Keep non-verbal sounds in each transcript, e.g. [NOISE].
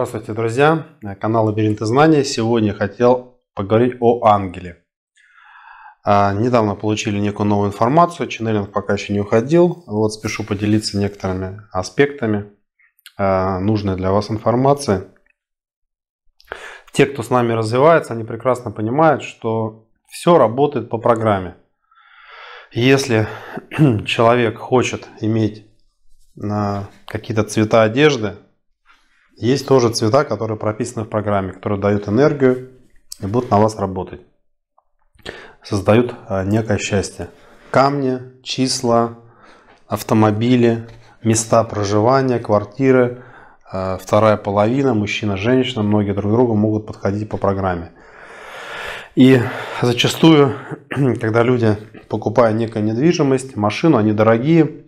Здравствуйте, друзья! Канал Лабиринты Знаний. Сегодня хотел поговорить о ангеле. А, недавно получили некую новую информацию, ченнелинг пока еще не уходил. Вот спешу поделиться некоторыми аспектами а, нужной для вас информации. Те, кто с нами развивается, они прекрасно понимают, что все работает по программе. Если [CLEARS THROAT] человек хочет иметь а, какие-то цвета одежды, есть тоже цвета, которые прописаны в программе, которые дают энергию и будут на вас работать. Создают а, некое счастье. Камни, числа, автомобили, места проживания, квартиры, а, вторая половина, мужчина, женщина, многие друг другу могут подходить по программе. И зачастую, [CLEARS THROAT] когда люди, покупая некую недвижимость, машину, они дорогие,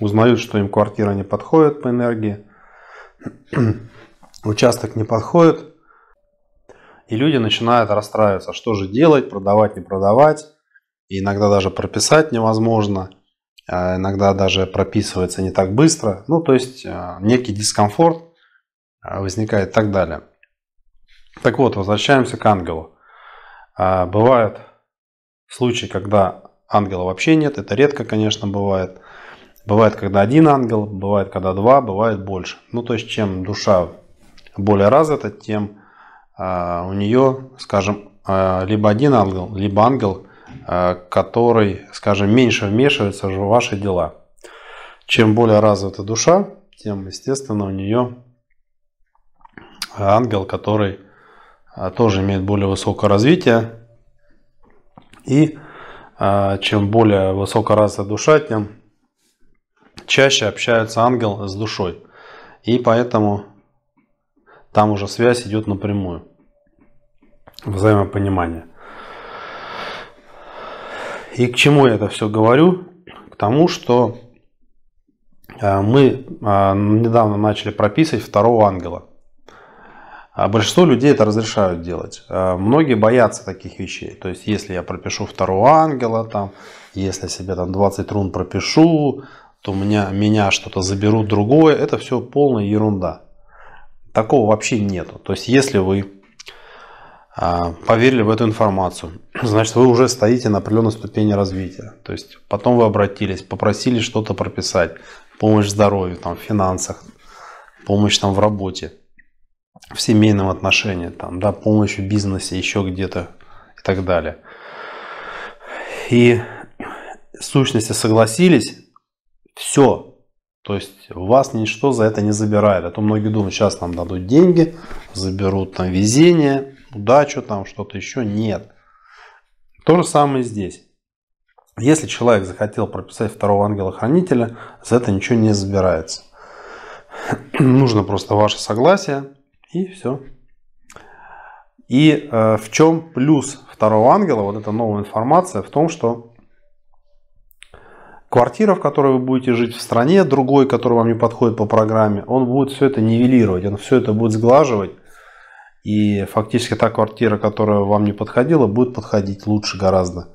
узнают, что им квартира не подходит по энергии, [CLEARS THROAT] участок не подходит, и люди начинают расстраиваться, что же делать, продавать, не продавать. И иногда даже прописать невозможно, а иногда даже прописывается не так быстро. Ну, то есть а, некий дискомфорт а, возникает и так далее. Так вот, возвращаемся к ангелу. Бывают случаи, когда ангела вообще нет. Это редко, конечно, бывает. Бывает, когда один ангел, бывает, когда два, бывает больше. Ну, то есть, чем душа более развита, тем а, у нее, скажем, а, либо один ангел, либо ангел, а, который, скажем, меньше вмешивается в ваши дела. Чем более развита душа, тем, естественно, у нее ангел, который тоже имеет более высокое развитие. И чем более высокоразвитая душа, тем чаще общается ангел с душой. И поэтому там уже связь идет напрямую. Взаимопонимание. И к чему я это все говорю? К тому, что э, мы э, недавно начали прописывать второго ангела. А большинство людей это разрешают делать. Э, многие боятся таких вещей. То есть, если я пропишу второго ангела, там, если себе там 20 рун пропишу, то меня, меня что-то заберут другое. Это все полная ерунда. Такого вообще нету. То есть, если вы а, поверили в эту информацию, [CLEARS THROAT] значит, вы уже стоите на определенной ступени развития. То есть, потом вы обратились, попросили что-то прописать, помощь в здоровье, там, в финансах, помощь там в работе, в семейном отношении, там, да, помощь в бизнесе, еще где-то и так далее. И сущности согласились, все, то есть вас ничто за это не забирает. А то многие думают, сейчас нам дадут деньги, заберут там везение, удачу, там что-то еще. Нет. То же самое здесь. Если человек захотел прописать второго ангела-хранителя, за это ничего не забирается. [CLEARS THROAT] Нужно просто ваше согласие и все. И э, в чем плюс второго ангела, вот эта новая информация, в том, что квартира, в которой вы будете жить в стране, другой, который вам не подходит по программе, он будет все это нивелировать, он все это будет сглаживать. И фактически та квартира, которая вам не подходила, будет подходить лучше гораздо.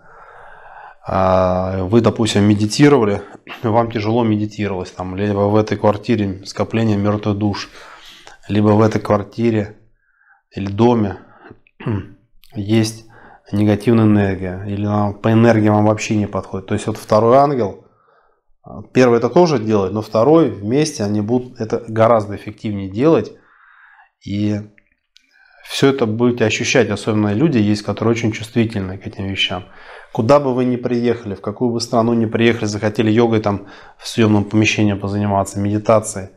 А вы, допустим, медитировали, [CLEARS THROAT] вам тяжело медитировалось, там, либо в этой квартире скопление мертвых душ, либо в этой квартире или доме [CLEARS THROAT] есть негативная энергия, или она по энергии вам вообще не подходит. То есть вот второй ангел, первый это тоже делает, но второй вместе они будут это гораздо эффективнее делать. И все это будете ощущать, особенно люди есть, которые очень чувствительны к этим вещам. Куда бы вы ни приехали, в какую бы страну ни приехали, захотели йогой там в съемном помещении позаниматься, медитацией,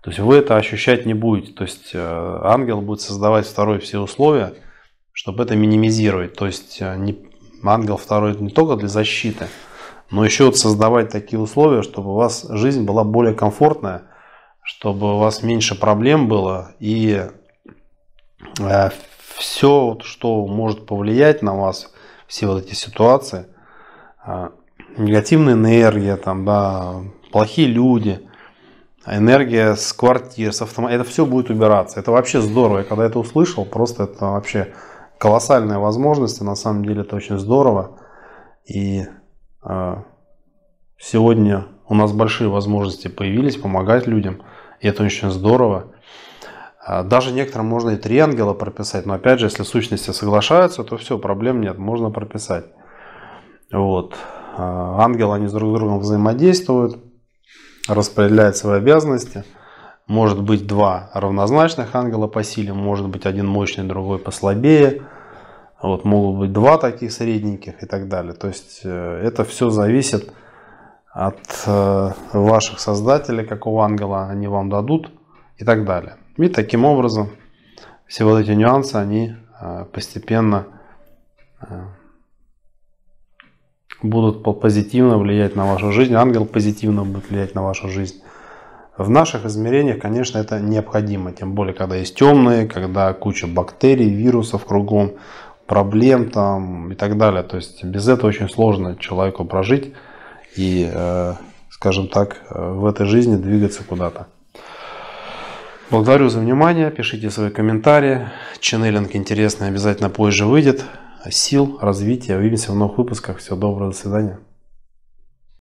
то есть вы это ощущать не будете. То есть э, ангел будет создавать второй все условия – чтобы это минимизировать. То есть э, не, ангел второй не только для защиты, но еще вот создавать такие условия, чтобы у вас жизнь была более комфортная, чтобы у вас меньше проблем было и э, все, что может повлиять на вас, все вот эти ситуации, э, негативная энергия, там, да, плохие люди, энергия с квартир, с автомобиля, это все будет убираться. Это вообще здорово. Я когда это услышал, просто это вообще колоссальные возможности, на самом деле это очень здорово. И э, сегодня у нас большие возможности появились помогать людям, и это очень здорово. А, даже некоторым можно и три ангела прописать, но опять же, если сущности соглашаются, то все, проблем нет, можно прописать. Вот. А, ангелы, они друг с другом взаимодействуют, распределяют свои обязанности. Может быть два равнозначных ангела по силе, может быть один мощный, другой послабее. Вот, могут быть два таких средненьких и так далее. То есть э, это все зависит от э, ваших создателей, какого ангела они вам дадут и так далее. И таким образом все вот эти нюансы, они э, постепенно будут позитивно влиять на вашу жизнь, ангел позитивно будет влиять на вашу жизнь. В наших измерениях, конечно, это необходимо, тем более, когда есть темные, когда куча бактерий, вирусов кругом, проблем там и так далее. То есть без этого очень сложно человеку прожить и, э, скажем так, э, в этой жизни двигаться куда-то. Благодарю за внимание, пишите свои комментарии. Ченнелинг интересный обязательно позже выйдет. Сил, развития. Увидимся в новых выпусках. Всего доброго, до свидания.